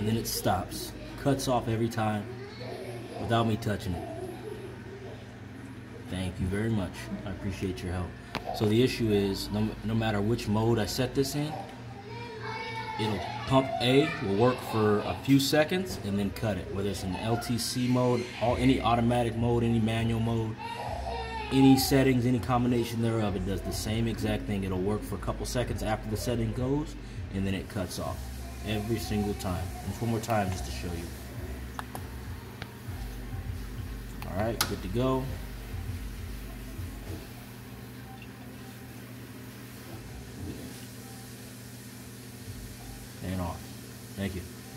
and then it stops. Cuts off every time without me touching it. Thank you very much. I appreciate your help. So the issue is, no, no matter which mode I set this in, it'll pump A will work for a few seconds and then cut it. Whether it's in LTC mode, or any automatic mode, any manual mode, any settings, any combination thereof, it does the same exact thing. It'll work for a couple seconds after the setting goes, and then it cuts off every single time. And one more time just to show you. All right, good to go. And off. Thank you.